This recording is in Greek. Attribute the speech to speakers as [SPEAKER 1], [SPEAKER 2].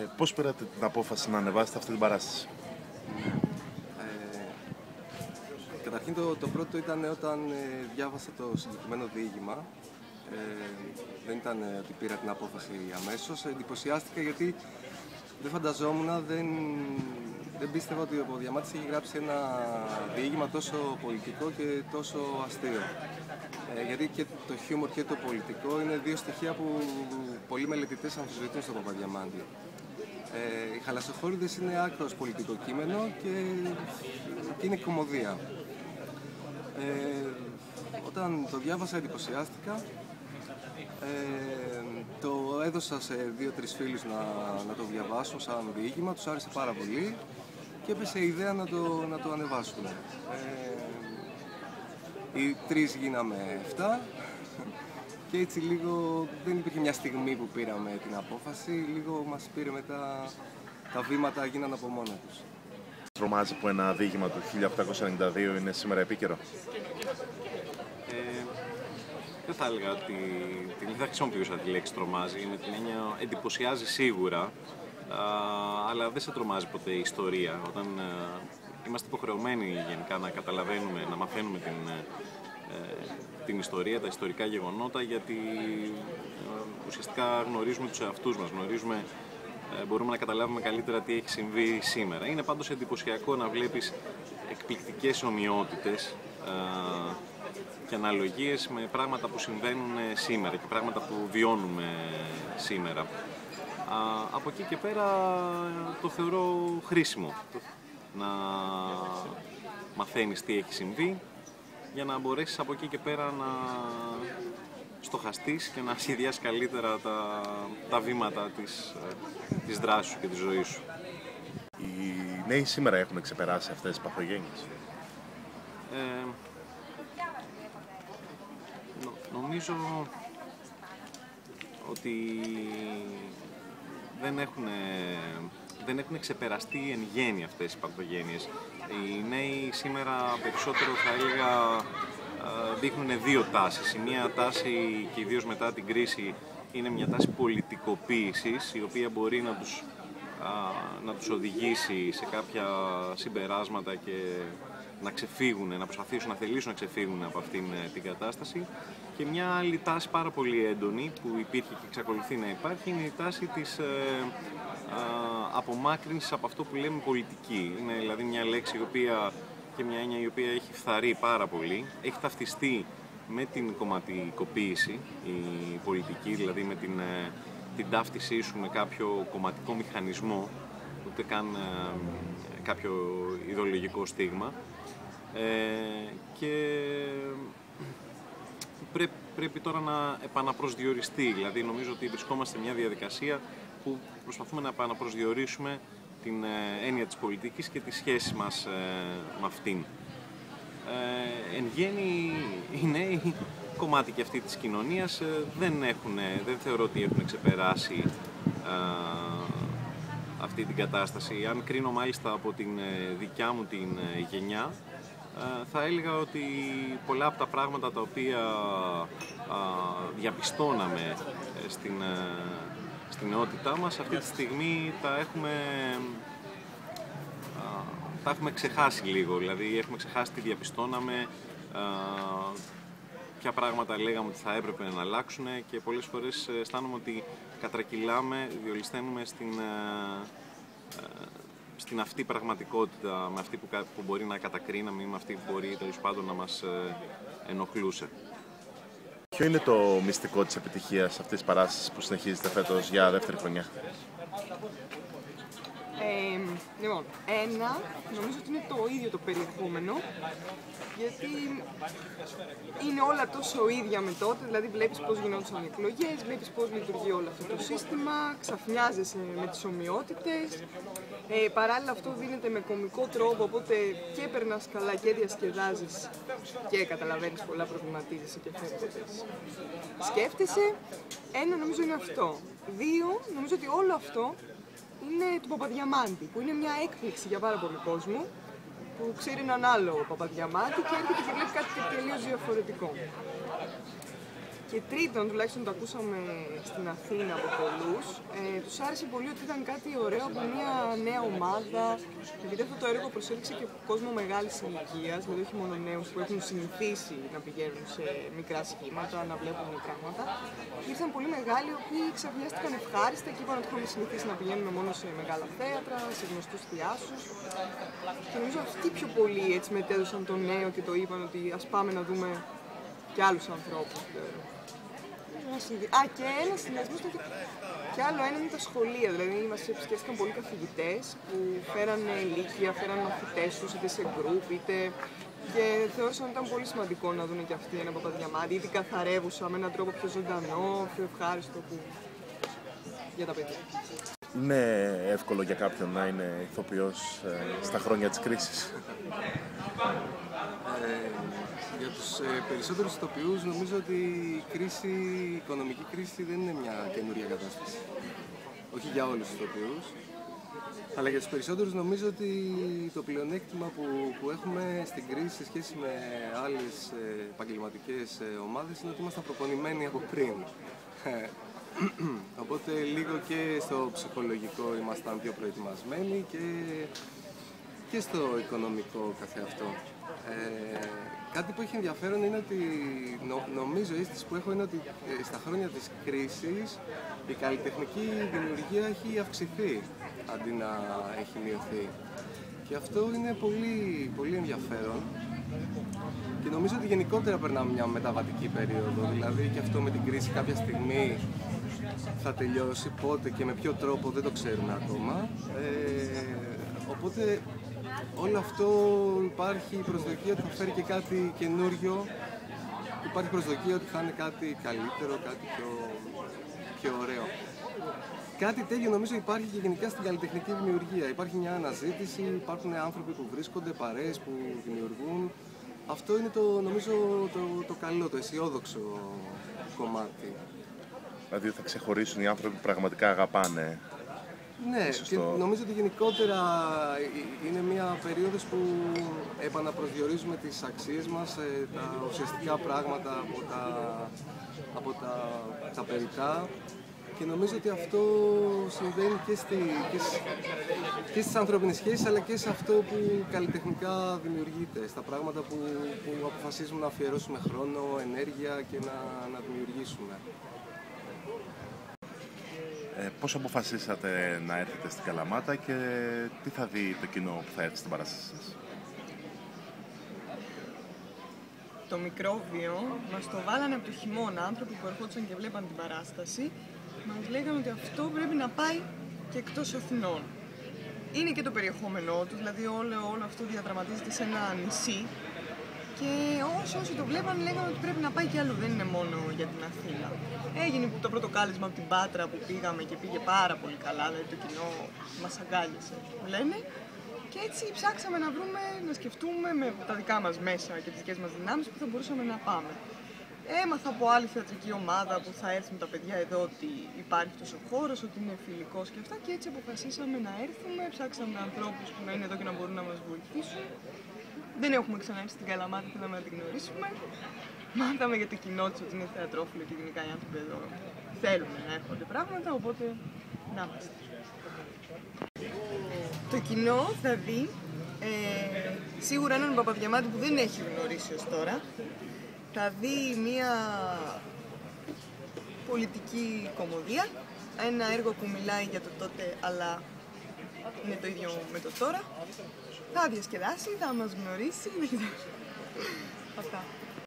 [SPEAKER 1] Ε, πώς πήρατε την απόφαση να ανεβάσετε αυτή την παράσταση;
[SPEAKER 2] Ε, καταρχήν το, το πρώτο ήταν όταν ε, διάβασα το συγκεκριμένο διήγημα. Ε, δεν ήταν ε, ότι πήρα την απόφαση αμέσως. Εντυπωσιάστηκα γιατί δεν φανταζόμουν, δεν, δεν πίστευα ότι ο Διαμάτης έχει γράψει ένα διήγημα τόσο πολιτικό και τόσο αστείο. Ε, γιατί και το χιούμορ και το πολιτικό είναι δύο στοιχεία που πολλοί μελετητές αμφισβητούν στον Παπαδιαμάντη. Ε, οι χαλασοφόριδες είναι άκρος πολιτικό κείμενο και, και είναι κομμωδία. Ε, όταν το διάβασα εντυπωσιάστηκα. Ε, το έδωσα σε δύο-τρεις φίλους να, να το διαβάσουν σαν διήγημα, τους άρεσε πάρα πολύ και έπεσε η ιδέα να το, να το ανεβάσουμε. Ε, οι τρεις γίναμε 7 και έτσι λίγο δεν υπήρχε μια στιγμή που πήραμε την απόφαση, λίγο μας πήρε μετά τα βήματα γίνανε από μόνα τους.
[SPEAKER 1] Τρομάζει που ένα διήγημα του 1892 είναι σήμερα επίκαιρο.
[SPEAKER 3] Ε, δεν θα έλεγα ότι την θα χρησιμοποιούσα τη λέξη τρομάζει, με την έννοια εντυπωσιάζει σίγουρα, α, αλλά δεν σε τρομάζει ποτέ η ιστορία. Όταν α, είμαστε υποχρεωμένοι γενικά να καταλαβαίνουμε, να μαθαίνουμε την, ε, την ιστορία, τα ιστορικά γεγονότα, γιατί ε, ουσιαστικά γνωρίζουμε τους εαυτούς μας, γνωρίζουμε, ε, μπορούμε να καταλάβουμε καλύτερα τι έχει συμβεί σήμερα. Είναι πάντως εντυπωσιακό να βλέπεις εκπληκτικές ομοιότητες και αναλογίες με πράγματα που συμβαίνουν σήμερα και πράγματα που βιώνουμε σήμερα. από εκεί και πέρα το θεωρώ χρήσιμο να μαθαίνεις τι έχει συμβεί για να μπορέσεις από εκεί και πέρα να στοχαστείς και να σχεδιάσεις καλύτερα τα, τα βήματα της, της δράσης σου και της ζωής σου.
[SPEAKER 1] Οι νέοι σήμερα έχουν ξεπεράσει αυτές τις παθογένειες;
[SPEAKER 3] Ε, νομίζω ότι δεν έχουν, δεν έχουν ξεπεραστεί εν γέννη αυτές οι παθογένειες. Οι νέοι σήμερα περισσότερο θα έλεγα δείχνουν δύο τάσεις. Η μία τάση και ιδίως μετά την κρίση είναι μια τάση πολιτικοποίησης η οποία μπορεί να τους, να τους οδηγήσει σε κάποια συμπεράσματα και να ξεφύγουν, να προσπαθήσουν να θελήσουν να ξεφύγουν από αυτήν ε, την κατάσταση. Και μια άλλη τάση πάρα πολύ έντονη που υπήρχε και εξακολουθεί να υπάρχει είναι η τάση της ε, απομάκρυνσης από αυτό που λέμε πολιτική. Είναι δηλαδή μια λέξη η οποία και μια έννοια η οποία έχει φθαρεί πάρα πολύ, έχει ταυτιστεί με την κομματικοποίηση η πολιτική, δηλαδή με την, ε, την ταύτισή σου με κάποιο κομματικό μηχανισμό, ούτε καν ε, κάποιο ιδεολογικό στίγμα. Ε, και πρέπει, πρέπει τώρα να επαναπροσδιοριστεί. Δηλαδή νομίζω ότι βρισκόμαστε σε μια διαδικασία που προσπαθούμε να επαναπροσδιορίσουμε την ε, έννοια της πολιτικής και τη σχέση μας ε, με αυτήν. Ε, εν γέννη, οι νέοι κομμάτι και αυτή της κοινωνίας ε, δεν, έχουν, δεν θεωρώ ότι έχουν ξεπεράσει αυτή την κατάσταση. Αν κρίνω μάλιστα από την δικιά μου την γενιά, ε, θα έλεγα ότι πολλά από τα πράγματα τα οποία διαπιστώναμε ε, στην, ε, στην νεότητά μας αυτή τη στιγμή τα έχουμε, τα έχουμε ξεχάσει λίγο, δηλαδή έχουμε ξεχάσει τι διαπιστώναμε, ποια πράγματα λέγαμε ότι θα έπρεπε να αλλάξουν και πολλές φορές αισθάνομαι ότι κατρακυλάμε, διολυσταίνουμε στην, στην αυτή πραγματικότητα, με αυτή που, που μπορεί να κατακρίναμε ή με αυτή που μπορεί τέλος πάντων να μας ε, ενοχλούσε.
[SPEAKER 1] Ποιο είναι το μυστικό της επιτυχίας αυτής της παράστασης που συνεχίζεται φέτος για δεύτερη χρονιά;
[SPEAKER 4] Ε, λοιπόν, ένα, νομίζω ότι είναι το ίδιο το περιεχόμενο, γιατί είναι όλα τόσο ίδια με τότε, δηλαδή βλέπεις πώς γινόντουσαν οι εκλογές, βλέπεις πώς λειτουργεί όλο αυτό το σύστημα, ξαφνιάζεσαι με τις ομοιότητες, ε, παράλληλα αυτό δίνεται με κομικό τρόπο, οπότε και περνάς καλά και διασκεδάζεις και καταλαβαίνεις πολλά, προβληματίζεσαι και φεύγοντας. Σκέφτεσαι, ένα νομίζω είναι αυτό. Δύο, νομίζω ότι όλο αυτό είναι του Παπαδιαμάντη, που είναι μια έκπληξη για πάρα πολύ κόσμο, που ξέρει έναν άλλο Παπαδιαμάντη και έρχεται και βλέπει κάτι τελείως διαφορετικό. Και τρίτον, τουλάχιστον το ακούσαμε στην Αθήνα από πολλούς, ε, τους άρεσε πολύ ότι ήταν κάτι ωραίο από μια νέα ομάδα. Γιατί αυτό το έργο προσέλκυσε και κόσμο μεγάλης ηλικίας, δηλαδή όχι μόνο νέους που έχουν συνηθίσει να πηγαίνουν σε μικρά σχήματα, να βλέπουν πράγματα. Ήρθαν πολύ μεγάλοι, οι οποίοι ξαφνιάστηκαν ευχάριστα και είπαν ότι έχουμε συνηθίσει να πηγαίνουμε μόνο σε μεγάλα θέατρα, σε γνωστούς θειάσους. Και νομίζω αυτοί πιο πολύ έτσι μετέδωσαν το νέο και το είπαν ότι ας πάμε να δούμε και άλλους ανθρώπους. Α, και ένας συνδυασμός στο και άλλο ένα είναι τα σχολεία. Δηλαδή, μας επισκέφθηκαν πολλοί καθηγητές που φέρανε ηλικία, φέραν μαθητές τους είτε σε γκρουπ είτε. Και θεώρησαν ότι ήταν πολύ σημαντικό να δουν και αυτοί ένα παπαδιαμάτι, είτε καθαρεύουσα με έναν τρόπο πιο ζωντανό, πιο ευχάριστο που... για τα παιδιά.
[SPEAKER 1] Είναι εύκολο για κάποιον να είναι ηθοποιός ε, στα χρόνια της κρίσης.
[SPEAKER 2] Ε, για τους ε, περισσότερους ηθοποιούς νομίζω ότι η κρίση, η οικονομική κρίση δεν είναι μια καινούρια κατάσταση. Όχι για όλους τους ηθοποιούς. Αλλά για τους περισσότερους νομίζω ότι το πλεονέκτημα που, που έχουμε στην κρίση σε σχέση με άλλες ε, επαγγελματικές ε, ομάδες είναι ότι ήμασταν προπονημένοι από πριν. Οπότε λίγο και στο ψυχολογικό ήμασταν πιο προετοιμασμένοι και, και στο οικονομικό καθεαυτό. Ε, κάτι που έχει ενδιαφέρον είναι ότι νομίζω η αίσθηση που έχω είναι ότι ε, στα χρόνια της κρίσης η καλλιτεχνική δημιουργία έχει αυξηθεί αντί να έχει μειωθεί. Και αυτό είναι πολύ, πολύ ενδιαφέρον και νομίζω ότι γενικότερα περνάμε μια μεταβατική περίοδο, δηλαδή και αυτό με την κρίση κάποια στιγμή θα τελειώσει, πότε και με ποιο τρόπο δεν το ξέρουμε ακόμα. Ε, οπότε όλο αυτό υπάρχει προσδοκία ότι θα φέρει και κάτι καινούριο, υπάρχει προσδοκία ότι θα είναι κάτι καλύτερο, κάτι πιο, πιο ωραίο. Κάτι τέτοιο νομίζω υπάρχει και γενικά στην καλλιτεχνική δημιουργία. Υπάρχει μια αναζήτηση, υπάρχουν άνθρωποι που βρίσκονται, παρέες που δημιουργούν. Αυτό είναι το, νομίζω το, το καλό, το αισιόδοξο κομμάτι.
[SPEAKER 1] Δηλαδή θα ξεχωρίσουν οι άνθρωποι που πραγματικά αγαπάνε
[SPEAKER 2] ναι, και νομίζω ότι γενικότερα είναι μια περίοδος που επαναπροσδιορίζουμε τις αξίες μας, ε, τα ουσιαστικά πράγματα από τα, από τα, τα περιτά και νομίζω ότι αυτό συμβαίνει και, στη, και, και στις ανθρώπινες σχέσεις αλλά και σε αυτό που καλλιτεχνικά δημιουργείται, στα πράγματα που, που αποφασίζουμε να αφιερώσουμε χρόνο, ενέργεια και να, να δημιουργήσουμε.
[SPEAKER 1] Ε, πώς αποφασίσατε να έρθετε στην Καλαμάτα και τι θα δει το κοινό που θα έρθει στην παράσταση σας;
[SPEAKER 4] Το μικρόβιο μας το βάλανε από το χειμώνα. Άνθρωποι που ερχόντουσαν και βλέπαν την παράσταση μας λέγανε ότι αυτό πρέπει να πάει και εκτός Αθηνών. Είναι και το περιεχόμενό τους, δηλαδή όλο, όλο αυτό διαδραματίζεται σε ένα νησί και όσο όσοι το βλέπαν λέγανε ότι πρέπει να πάει και αλλού, δεν είναι μόνο για την Αθήνα. Έγινε το πρώτο κάλεσμα από την Πάτρα που πήγαμε και πήγε πάρα πολύ καλά, δηλαδή το κοινό μας αγκάλιασε, λένε. Και έτσι ψάξαμε να βρούμε, να σκεφτούμε με τα δικά μας μέσα και τις δικές μας δυνάμεις που θα μπορούσαμε να πάμε. Έμαθα από άλλη θεατρική ομάδα που θα έρθουν τα παιδιά εδώ ότι υπάρχει τόσο χώρος, ότι είναι φιλικός και αυτά. Και έτσι αποφασίσαμε να έρθουμε. Ψάξαμε ανθρώπους που να είναι εδώ και να μπορούν να μας βοηθήσουν. Δεν έχουμε ξανάρθει στην Καλαμάτα, θέλαμε να την γνωρίσουμε. Μάθαμε για το κοινό της ότι είναι θεατρόφιλο και γενικά οι άνθρωποι εδώ θέλουν να έρχονται πράγματα, οπότε να είμαστε. Το κοινό θα δει ε, σίγουρα έναν Παπαδιαμάτη που δεν έχει γνωρίσει ως τώρα. Θα δει μία πολιτική κομμωδία, ένα έργο που μιλάει για το τότε αλλά είναι το ίδιο με το τώρα. Θα διασκεδάσει, θα μας γνωρίσει. Αυτά.